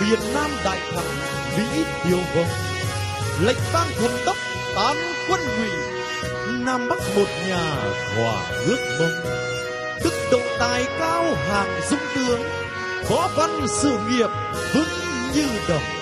miền Nam đại thắng Vĩ Tiêu vong Lệnh ban thần tốc tán quân ngụy Nam Bắc một nhà hòa ước mong Đức độ tài cao hàng dũng tướng, Võ văn sự nghiệp vững như đồng.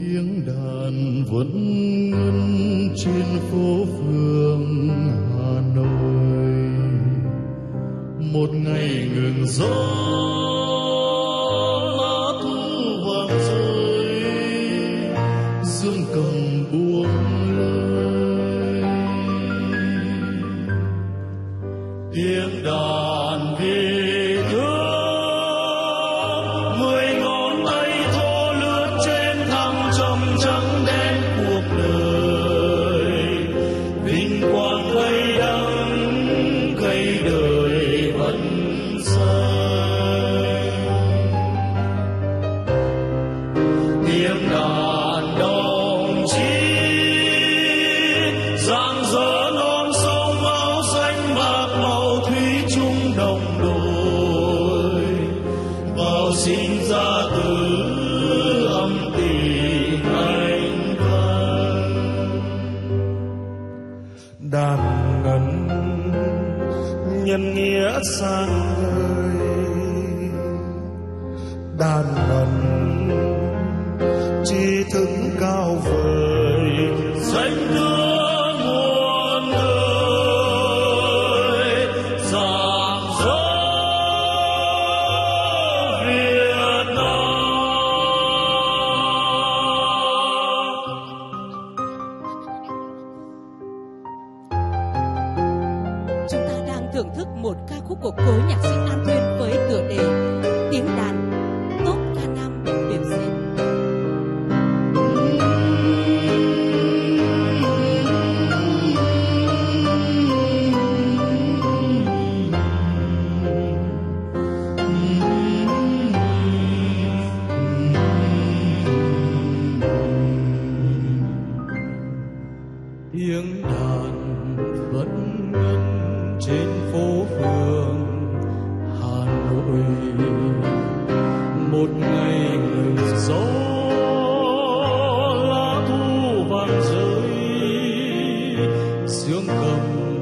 tiếng đàn vẫn ngân trên phố phường hà nội. Một ngày ngừng gió đàn lần chi thức cao vời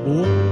不。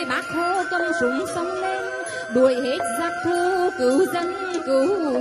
với bác hồ trong súng sông lên đuổi hết giặc thù cứu dân cứu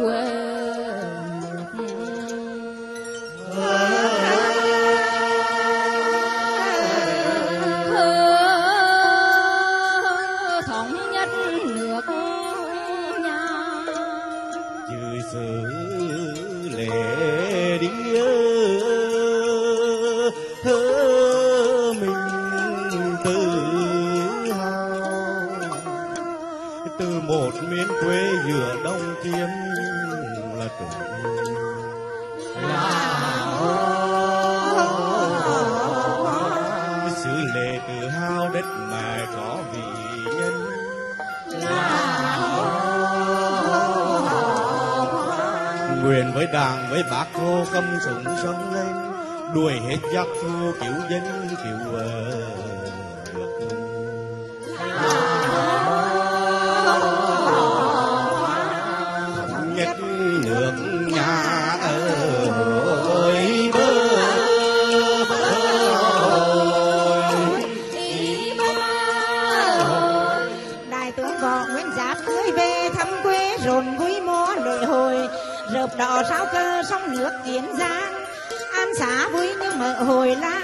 kiểu dân kiểu được nhất nước nhà ơi bơ. Đại tướng võ nguyễn giáp cưới về thăm quê, rộn vui múa lễ hồi. Rợp đỏ sao cơ sông nước kiến giang, an xá vui như mở hồi la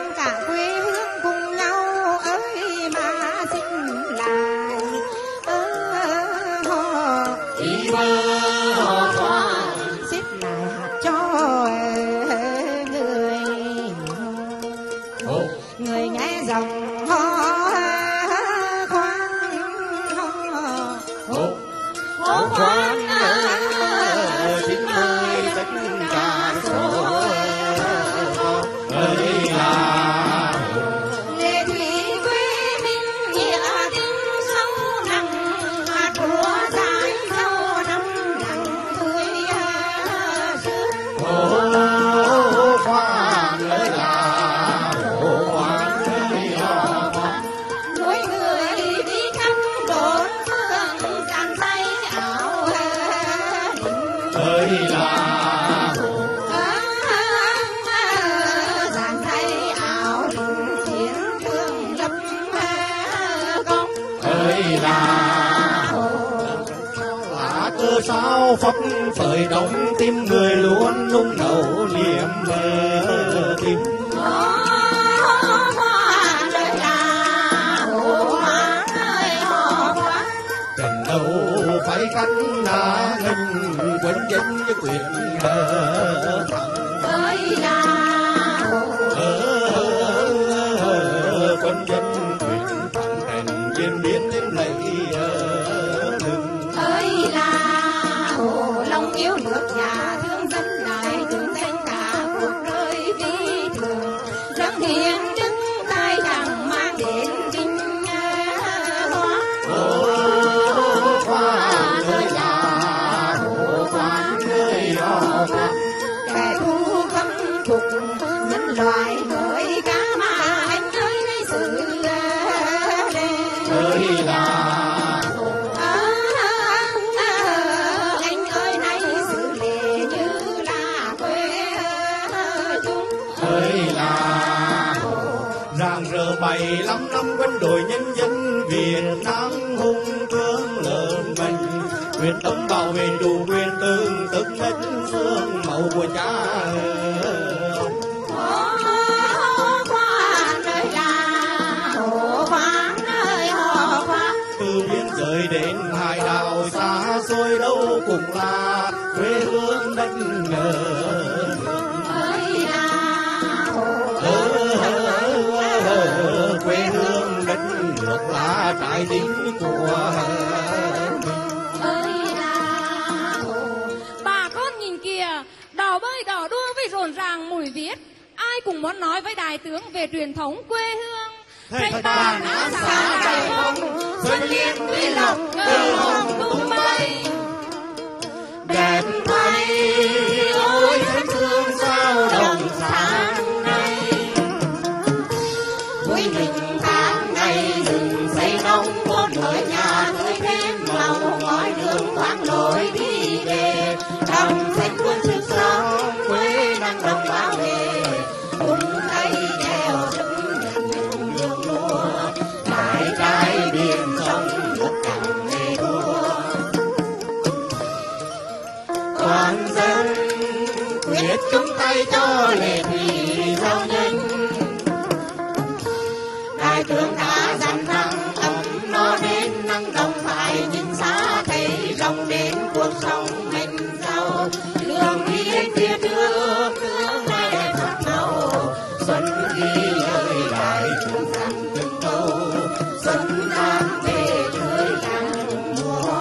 cũng bảo vệ đủ quyền tương tức nhất phương mẫu của cha đến hải đảo xa xôi đâu cũng là quê hương đất nở. Ờ, ờ, ờ, quê hương đất nước là trái tim của muốn nói với đại tướng về truyền thống quê hương. Thanh ba ngã xa chạy không? Xuân yên tuy lộc cờ hồng tung bay. Đẹp thay. coi cho lệ thủy giao nhân. Đại tướng đã dặn rằng ấm nó đến năng đông phải nhìn xa thấy rộng đến cuộc sống mình giàu. Lương đi đến phía trước tương lai đẹp sắc xuân đi ơi đại chúng từng câu. Xuân đang về thời gian mùa.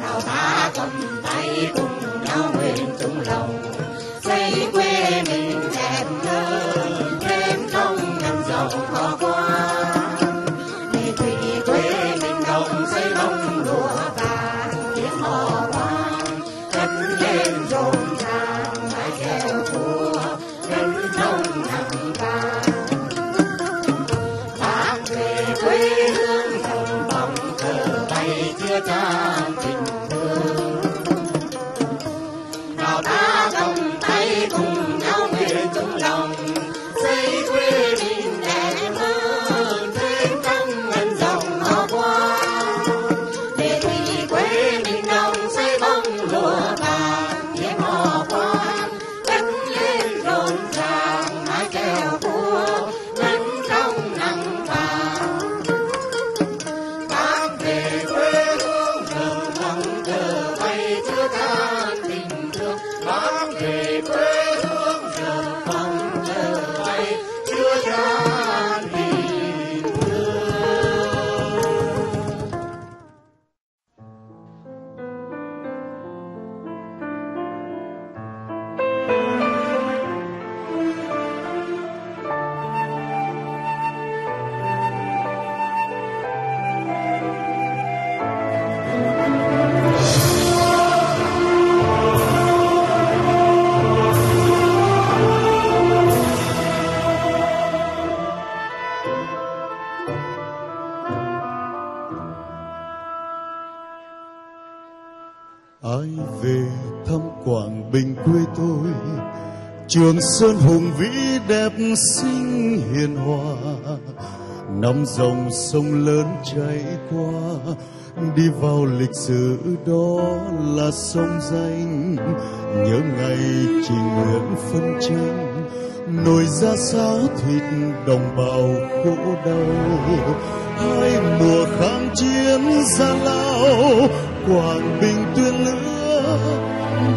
Nào ta cầm tay trong lòng. Xây quê trường sơn hùng vĩ đẹp xinh hiền hòa năm dòng sông lớn chảy qua. Đi vào lịch sử đó là sông danh, nhớ ngày trình nguyện phân tranh. Nồi ra sáo thịt đồng bào khổ đau, hai mùa kháng chiến gian lao. Quảng bình tuyên lửa,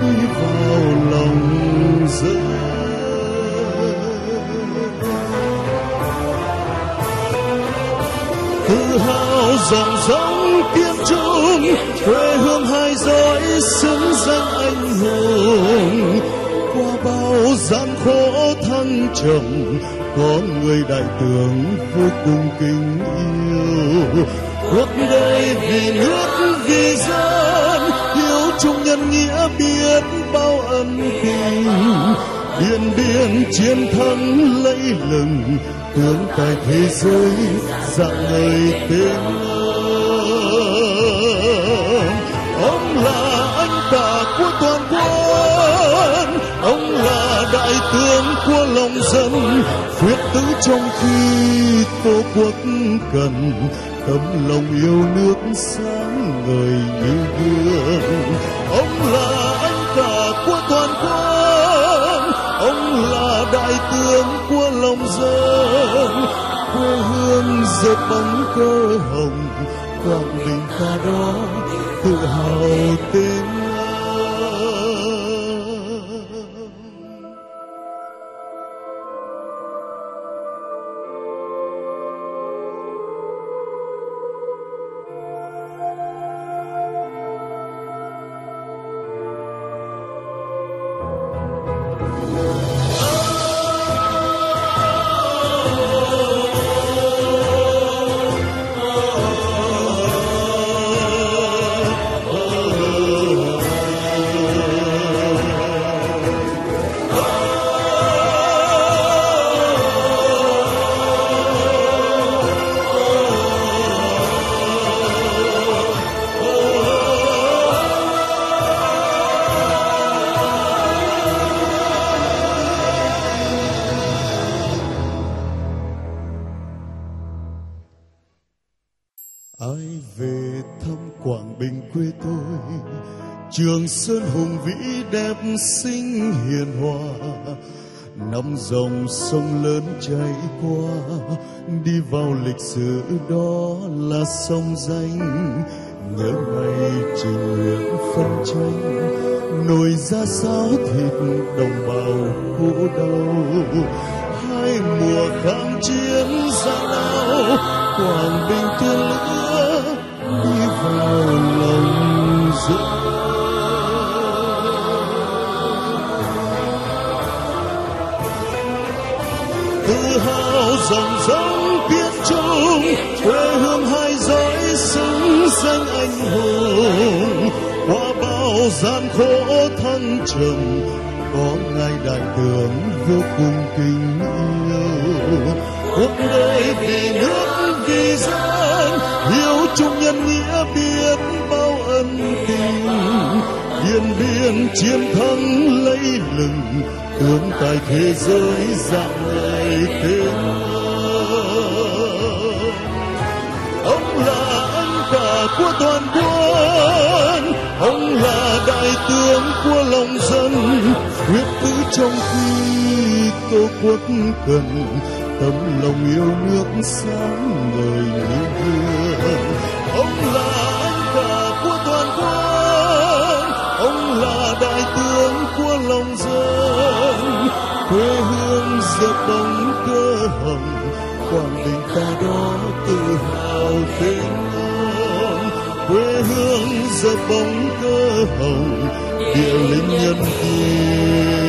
đi vào lòng dân. Tự hào dòng dòng kiên trung quê hương hai dõi xứng danh anh hùng. Qua bao gian khổ thăng trầm, có người đại tướng vô cùng kính yêu. Cuộc đời vì nước, vì dân hiếu chung nhân nghĩa biết bao ân tình. Biên biên chiến thắng lấy lừng tướng tại thế giới, dạng người tên ông là anh cả của toàn quân. Ông là đại tướng của lòng dân. Quyết tử trong khi tổ quốc cần tấm lòng yêu nước sáng ngời như gương. Ông là anh cả của toàn quân. Ông là đại tướng của lòng dân quê hương dệt bóng cơ hồng, quảng bình ta đó, tự hào tên trường sơn hùng vĩ đẹp xinh hiền hòa năm dòng sông lớn chảy qua, đi vào lịch sử đó là sông danh. Nhớ ngày trình luyện phân tranh nồi ra sao thịt đồng bào khổ đau. Hai mùa kháng chiến gian lao, quảng bình tiên lửa đi vào lòng dân dòng dòng biết chung, quê hương hai giới xứng danh anh hùng. Qua bao gian khổ thăng trầm, có ngài đại tướng vô cùng kính yêu. Cuộc đời vì nước, vì dân hiếu chung nhân nghĩa biết bao ân tình. Điện biên chiến thắng lấy lừng, tướng tài thế giới dạng ngày tên tướng của lòng dân quyết tử trong khi tổ quốc cần, tấm lòng yêu nước sáng ngời như gương ông là anh cả của toàn quân, ông là đại tướng của lòng dân. Quê hương dập bóng cơ hồng, quảng bình ta đó tự hào tên quê hương giờ bóng cơ hồng địa linh nhân kiệt.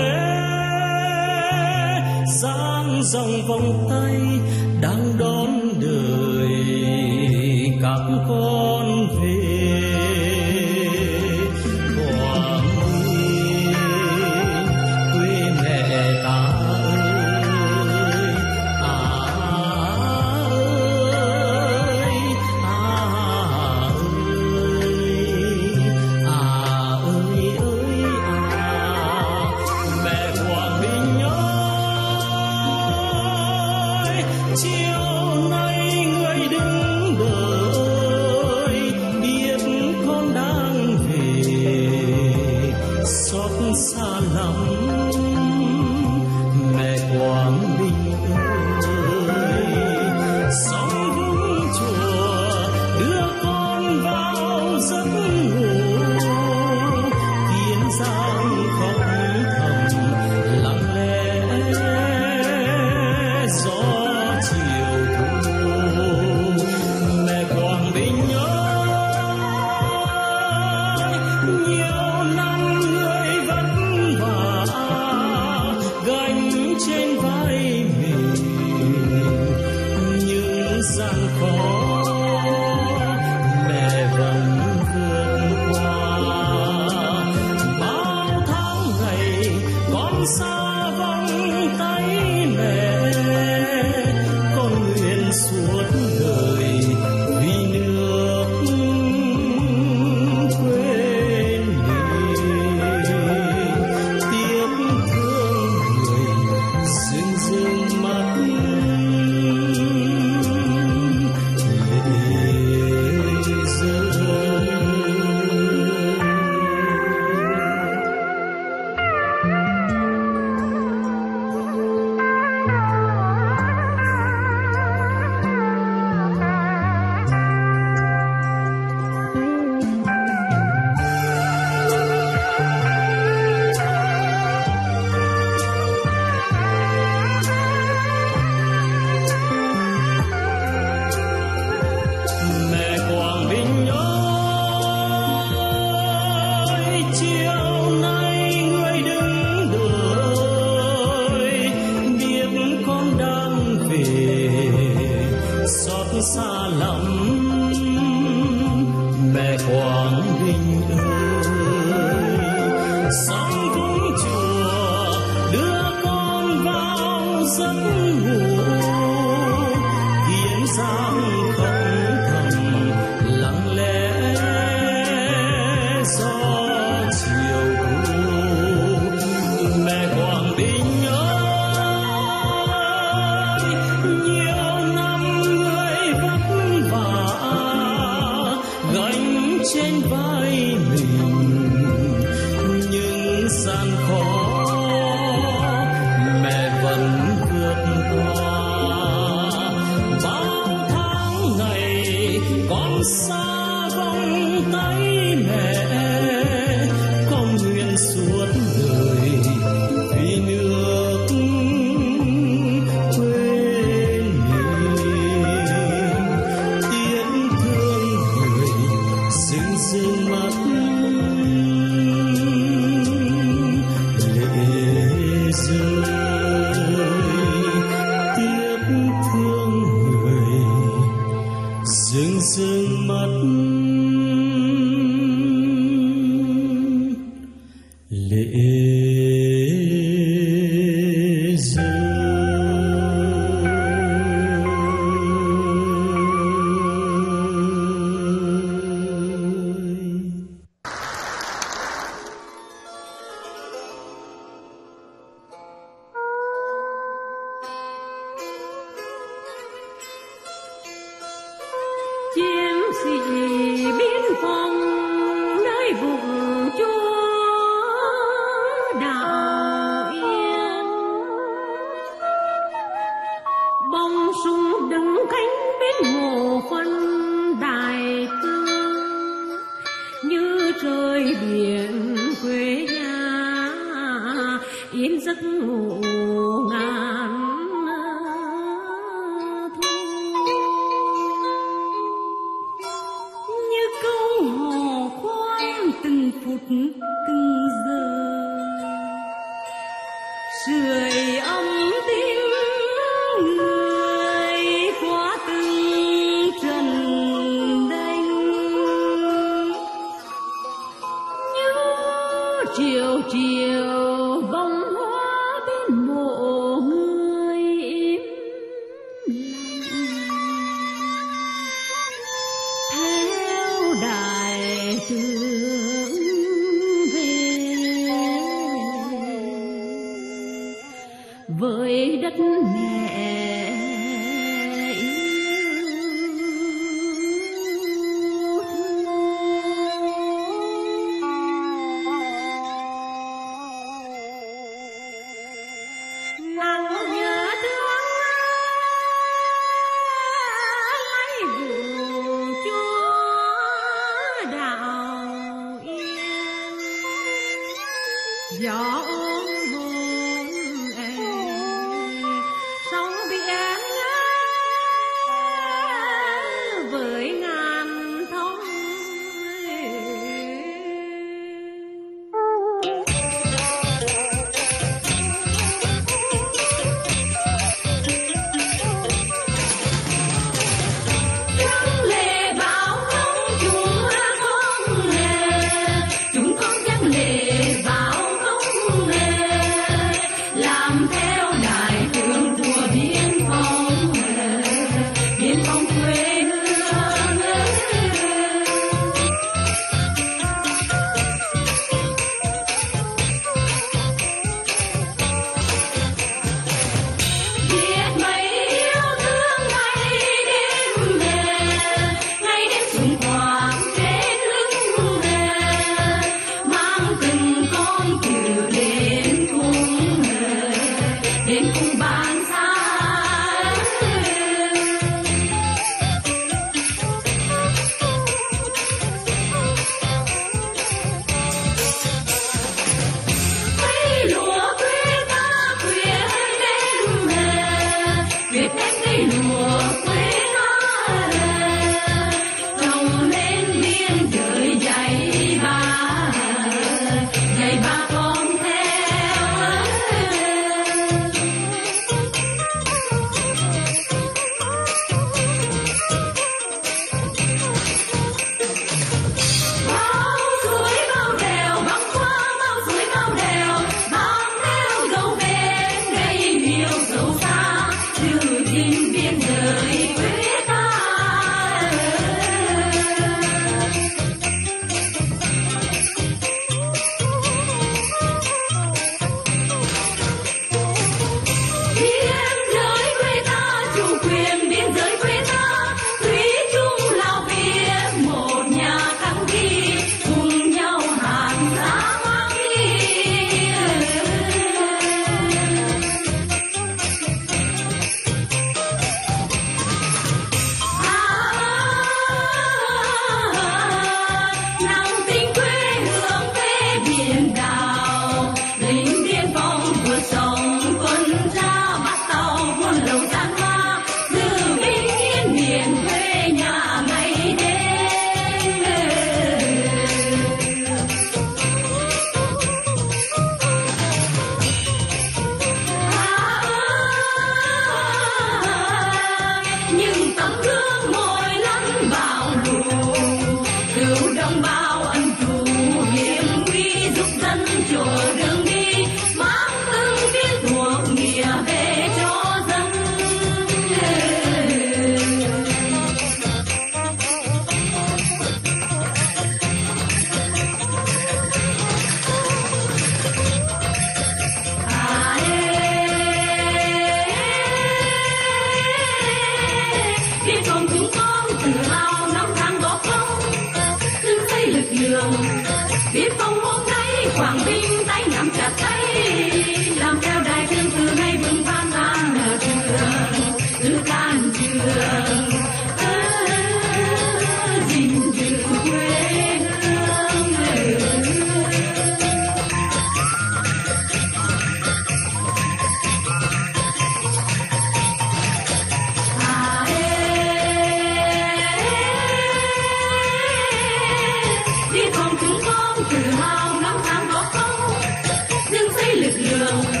Thank you.